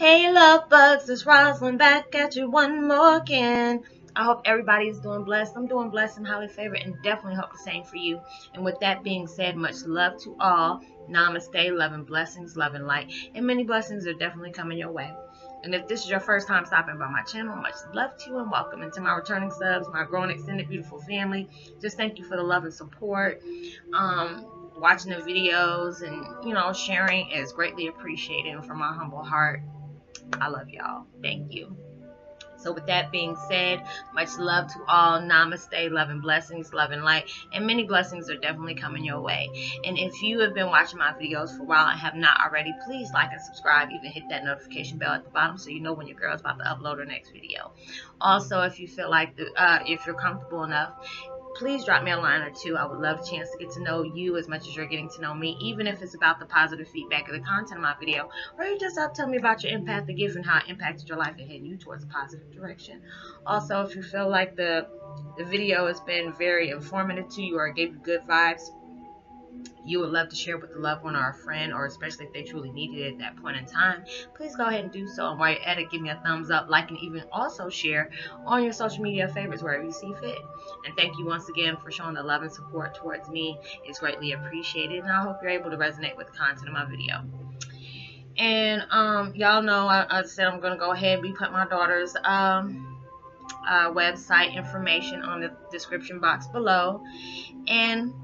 Hey, love bugs, it's Roslynn back at you one more again. I hope everybody is doing blessed. I'm doing blessed and highly favored, and definitely hope the same for you. And with that being said, much love to all. Namaste, love and blessings, love and light, and many blessings are definitely coming your way. And if this is your first time stopping by my channel, much love to you and welcome. And to my returning subs, my growing extended beautiful family, just thank you for the love and support. Um, watching the videos and you know sharing is greatly appreciated from my humble heart I love y'all. Thank you. So with that being said, much love to all. Namaste, love and blessings, love and light. And many blessings are definitely coming your way. And if you have been watching my videos for a while and have not already, please like and subscribe. Even hit that notification bell at the bottom so you know when your girl is about to upload her next video. Also, if you feel like, the, uh, if you're comfortable enough, please drop me a line or two. I would love a chance to get to know you as much as you're getting to know me, even if it's about the positive feedback of the content of my video, or you just to tell me about your empathic gift and how it impacted your life and heading you towards a positive direction. Also, if you feel like the the video has been very informative to you or gave you good vibes, you would love to share with a loved one or a friend, or especially if they truly needed it at that point in time, please go ahead and do so. And while you're at it, give me a thumbs up, like, and even also share on your social media favorites wherever you see fit. And thank you once again for showing the love and support towards me. It's greatly appreciated, and I hope you're able to resonate with the content of my video. And um, y'all know I, I, said I'm gonna go ahead and be putting my daughter's um, uh, website information on the description box below. And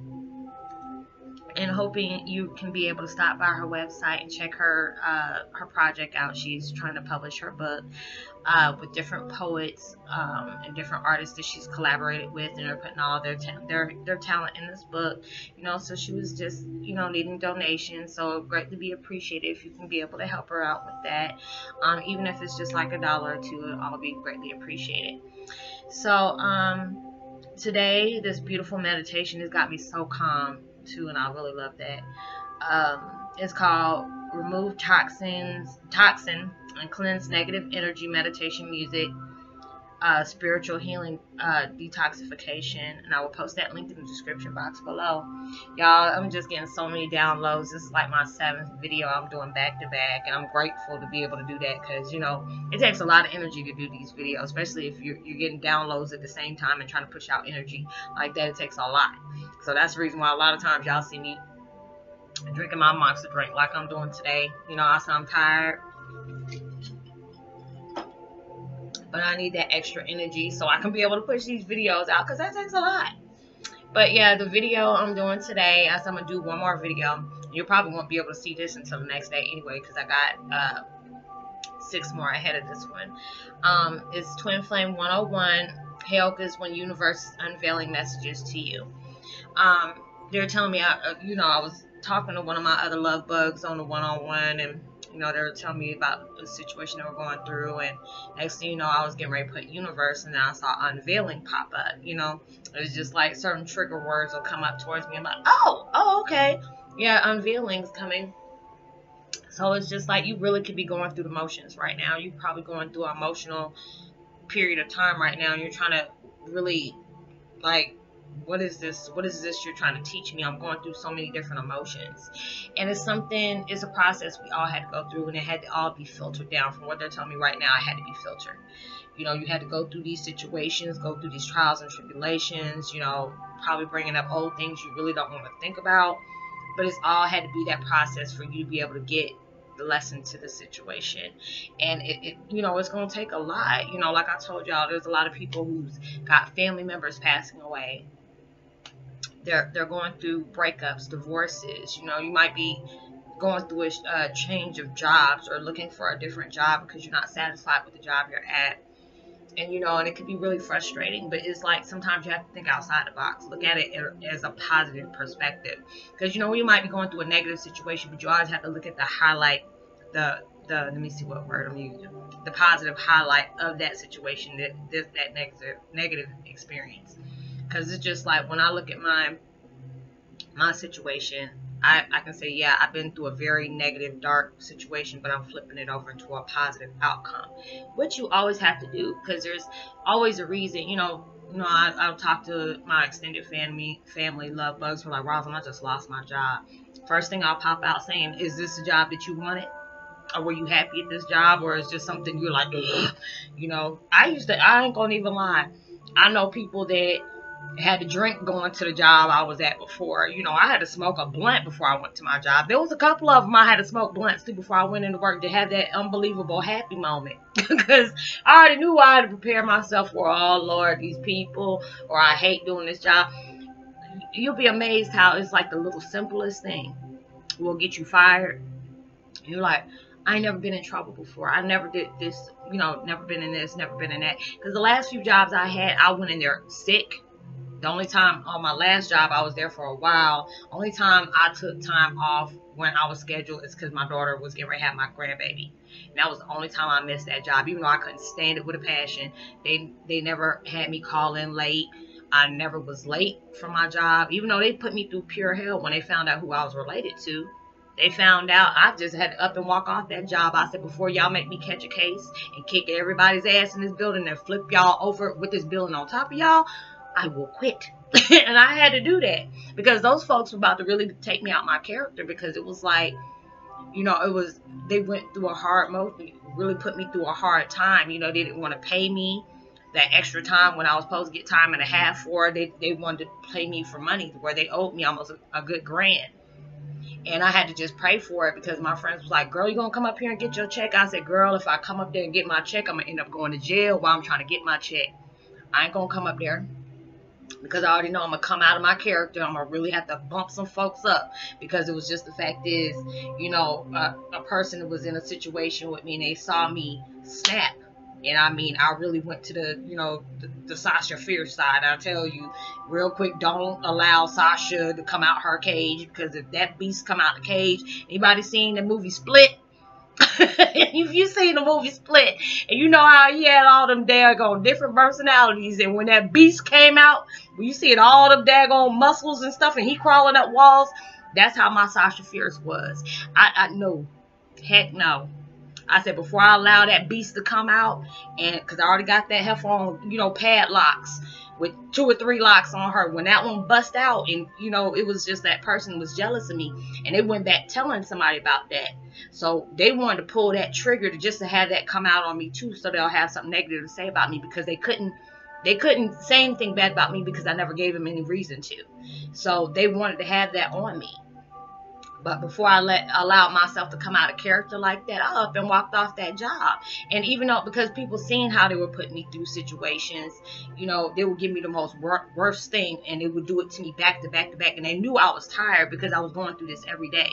and hoping you can be able to stop by her website and check her uh, her project out. She's trying to publish her book uh, with different poets um, and different artists that she's collaborated with, and they're putting all their ta- their their talent in this book. You know, so she was just you know needing donations, so greatly be appreciated if you can be able to help her out with that, um, even if it's just like a dollar or two. It'll all be greatly appreciated. So um, today, this beautiful meditation has got me so calm too, and I really love that. Um, it's called Remove Toxins, Toxin, and Cleanse Negative Energy Meditation Music, uh, Spiritual Healing uh, Detoxification, and I will post that link in the description box below. Y'all, I'm just getting so many downloads. This is like my seventh video I'm doing back to back, and I'm grateful to be able to do that because, you know, it takes a lot of energy to do these videos, especially if you're, you're getting downloads at the same time and trying to push out energy like that. It takes a lot. So that's the reason why a lot of times y'all see me drinking my monster drink like I'm doing today. You know, I say I'm tired. But I need that extra energy so I can be able to push these videos out because that takes a lot. But yeah, the video I'm doing today, as I'm going to do one more video. You probably won't be able to see this until the next day anyway because I got uh, six more ahead of this one. Um, it's Twin Flame 101. Heyoka's when universe is unveiling messages to you um, they're telling me, I, uh, you know, I was talking to one of my other love bugs on the one-on-one, and you know, they were telling me about the situation they were going through, and next thing you know, I was getting ready to put universe, and then I saw unveiling pop up. You know, it was just like certain trigger words will come up towards me. I'm like, oh, oh, okay, yeah, unveiling's coming. So it's just like you really could be going through the motions right now. You're probably going through an emotional period of time right now, and you're trying to really like what is this what is this you're trying to teach me? I'm going through so many different emotions. And it's something it's a process we all had to go through and it had to all be filtered down. From what they're telling me right now i had to be filtered. You know you had to go through these situations go through these trials and tribulations you know probably bringing up old things you really don't want to think about. But it's all had to be that process for you to be able to get the lesson to the situation. And it, it you know it's going to take a lot. You know like i told y'all there's a lot of people who's got family members passing away they're they're going through breakups, divorces. You know, you might be going through a change of jobs or looking for a different job because you're not satisfied with the job you're at. And you know, and it can be really frustrating, but it's like sometimes you have to think outside the box. Look at it er, as a positive perspective. Because you know, you might be going through a negative situation, but you always have to look at the highlight, the the let me see what word I'm using, the positive highlight of that situation, that that negative negative experience because it's just like when I look at my my situation, I, I can say, yeah, I've been through a very negative, dark situation, but I'm flipping it over into a positive outcome, which you always have to do because there's always a reason. You know, you know, I, I'll talk to my extended family, family, love bugs, who are like, Roslynn, I just lost my job. First thing I'll pop out saying, is this a job that you wanted? or were you happy at this job or it's just something you're like Ugh. you know i used to i ain't gonna even lie i know people that had to drink going to the job I was at before. You know, I had to smoke a blunt before I went to my job. There was a couple of them I had to smoke blunts too before I went into work to have that unbelievable happy moment. because I already knew I had to prepare myself for, oh Lord, these people, or I hate doing this job. You'll be amazed how it's like the little simplest thing will get you fired. You're like, I never been in trouble before. I never did this, you know, never been in this, never been in that. Because the last few jobs I had, I went in there sick the only time on my last job, I was there for a while. Only time I took time off when I was scheduled is because my daughter was getting ready to have my grandbaby. And that was the only time I missed that job, even though I couldn't stand it with a passion. They they never had me call in late. I never was late for my job, even though they put me through pure hell when they found out who I was related to. They found out I just had to up and walk off that job. I said, before y'all make me catch a case and kick everybody's ass in this building and flip y'all over with this building on top of y'all, I will quit. and I had to do that because those folks were about to really take me out my character because it was like, you know, it was, they went through a hard moment, really put me through a hard time. You know, they didn't want to pay me that extra time when I was supposed to get time and a half for. They, they wanted to pay me for money where they owed me almost a, a good grand. And I had to just pray for it because my friends was like, girl, you going to come up here and get your check? I said, girl, if I come up there and get my check, I'm going to end up going to jail while I'm trying to get my check. I ain't going to come up there because I already know I'm gonna come out of my character. I'm gonna really have to bump some folks up because it was just the fact is, you know, a, a person was in a situation with me and they saw me snap. And I mean, I really went to the, you know, the, the Sasha Fierce side. I tell you, real quick, don't allow Sasha to come out her cage because if that beast come out the cage, anybody seen the movie Split? if you seen the movie Split, and you know how he had all them daggone different personalities, and when that beast came out, when you see it all them daggone muscles and stuff, and he crawling up walls, that's how my Sasha Fierce was. I, I know, heck no. I said before I allow that beast to come out, and because I already got that heifer on, you know, padlocks with two or three locks on her. When that one bust out, and you know, it was just that person was jealous of me, and they went back telling somebody about that. So they wanted to pull that trigger to just to have that come out on me too, so they'll have something negative to say about me because they couldn't. They couldn't say anything bad about me because I never gave them any reason to. So they wanted to have that on me. But before I let allowed myself to come out of character like that, I up and walked off that job. And even though because people seen how they were putting me through situations, you know, they would give me the most wor- worst thing, and they would do it to me back to back to back. And they knew I was tired because I was going through this every day,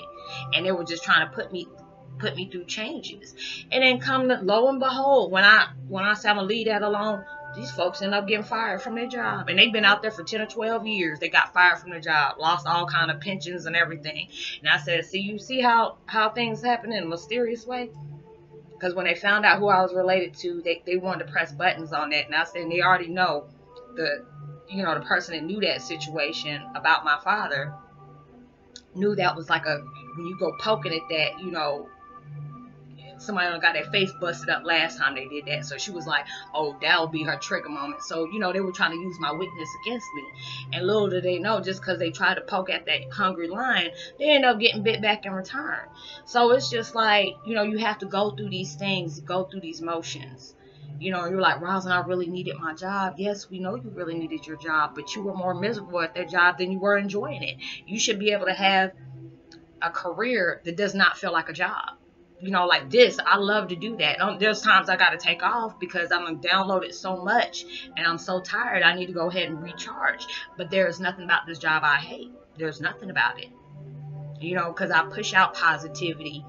and they were just trying to put me put me through changes. And then come to, lo and behold, when I when I said I'm gonna leave that alone, these folks end up getting fired from their job. And they've been out there for 10 or 12 years. They got fired from their job lost all kind of pensions and everything. And i said see you see how how things happen in a mysterious way? Because when they found out who i was related to they, they wanted to press buttons on that and i said they already know the you know the person that knew that situation about my father knew that was like a when you go poking at that you know somebody got their face busted up last time they did that. So she was like, oh, that'll be her trigger moment. So, you know, they were trying to use my weakness against me. And little did they know, just because they tried to poke at that hungry lion, they end up getting bit back in return. So it's just like, you know, you have to go through these things, go through these motions. You know, you're like, Roslynn, I really needed my job. Yes, we know you really needed your job, but you were more miserable at that job than you were enjoying it. You should be able to have a career that does not feel like a job you know, like this, I love to do that. Um, there's times I got to take off because I'm downloaded so much and I'm so tired. I need to go ahead and recharge. But there's nothing about this job I hate. There's nothing about it. You know, because I push out positivity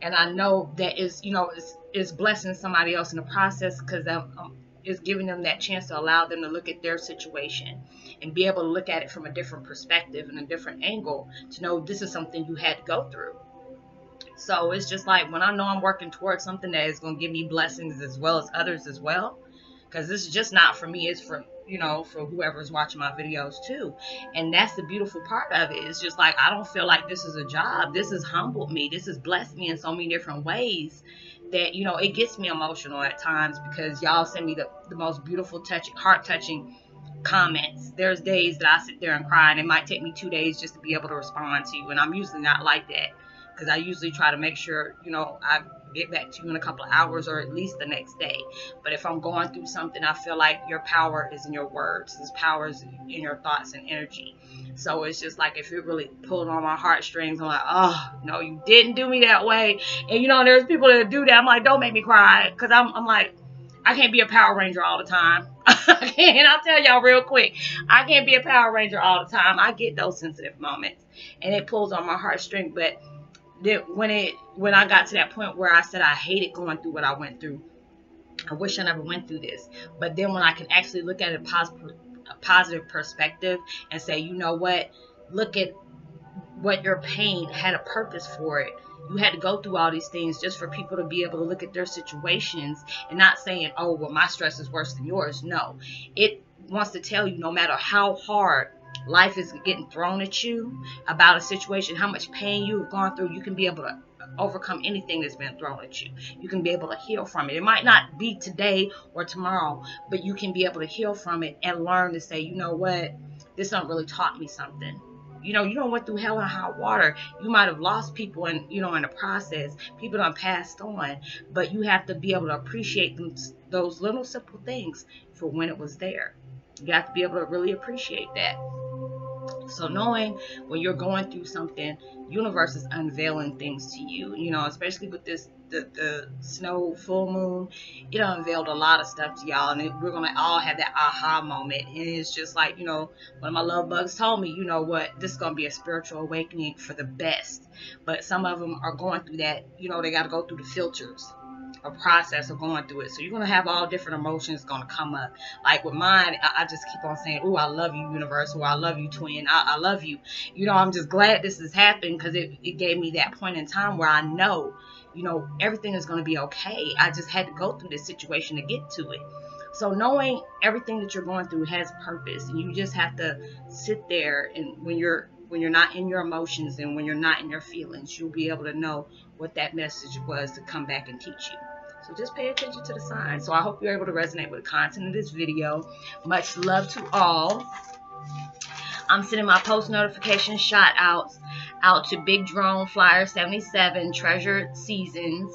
and I know that is, you know, it's, it's blessing somebody else in the process because I'm, I'm is giving them that chance to allow them to look at their situation and be able to look at it from a different perspective and a different angle to know this is something you had to go through. So it's just like when I know I'm working towards something that is going to give me blessings as well as others as well. Because this is just not for me, it's for, you know, for whoever's watching my videos too. And that's the beautiful part of it. It's just like I don't feel like this is a job. This has humbled me. This has blessed me in so many different ways that, you know, it gets me emotional at times because y'all send me the, the most beautiful, touching, heart touching comments. There's days that I sit there and cry, and it might take me two days just to be able to respond to you. And I'm usually not like that because I usually try to make sure, you know, I get back to you in a couple of hours or at least the next day. But if I'm going through something, I feel like your power is in your words, This power is in your thoughts and energy. So it's just like if it really pulled on my heartstrings, I'm like, oh no, you didn't do me that way. And you know, there's people that do that. I'm like, don't make me cry, because I'm, I'm like, I can't be a Power Ranger all the time. and I'll tell y'all real quick, I can't be a Power Ranger all the time. I get those sensitive moments, and it pulls on my heartstring. But then when it when I got to that point where I said I hated going through what I went through, I wish I never went through this. But then when I can actually look at it positive, a positive perspective and say, you know what, look at what your pain had a purpose for it. You had to go through all these things just for people to be able to look at their situations and not saying, oh, well, my stress is worse than yours. No, it wants to tell you no matter how hard life is getting thrown at you about a situation, how much pain you have gone through, you can be able to overcome anything that's been thrown at you. You can be able to heal from it. It might not be today or tomorrow, but you can be able to heal from it and learn to say, you know what, this don't really taught me something. You know, you don't went through hell and hot water. You might have lost people and you know in the process. People don't passed on, but you have to be able to appreciate them, those little simple things for when it was there. You have to be able to really appreciate that. So knowing when you're going through something, universe is unveiling things to you. You know, especially with this the, the snow full moon, it unveiled a lot of stuff to y'all, and it, we're gonna all have that aha moment. And it's just like you know, one of my love bugs told me, you know what, this is gonna be a spiritual awakening for the best. But some of them are going through that. You know, they got to go through the filters a process of going through it. So you're gonna have all different emotions gonna come up. Like with mine, I, I just keep on saying, "Oh, I love you, universe," or "I love you, twin." I, I love you. You know, I'm just glad this has happened because it, it gave me that point in time where I know, you know, everything is gonna be okay. I just had to go through this situation to get to it. So knowing everything that you're going through has purpose, and you just have to sit there and when you're when you're not in your emotions and when you're not in your feelings, you'll be able to know what that message was to come back and teach you. So just pay attention to the signs. So I hope you're able to resonate with the content of this video. Much love to all. I'm sending my post notification shout outs out to Big Drone Flyer 77, Treasure Seasons,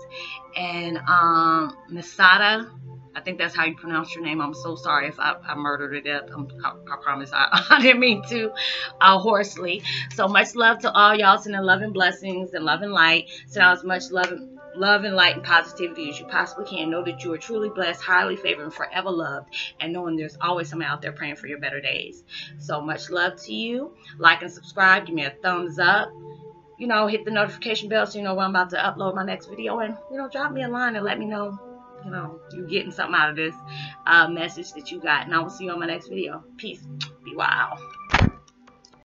and um, Masada. I think that's how you pronounce your name. I'm so sorry if I, I murdered it up. I, I, promise I, I, didn't mean to uh, hoarsely. So much love to all y'all. Sending love and blessings and love and light. Send out as much love and love and light and positivity as you possibly can. Know that you are truly blessed, highly favored, and forever loved. And knowing there's always someone out there praying for your better days. So much love to you. Like and subscribe. Give me a thumbs up. You know, hit the notification bell so you know when I'm about to upload my next video. And, you know, drop me a line and let me know, you know, you're getting something out of this uh, message that you got. And I will see you on my next video. Peace. Be wild.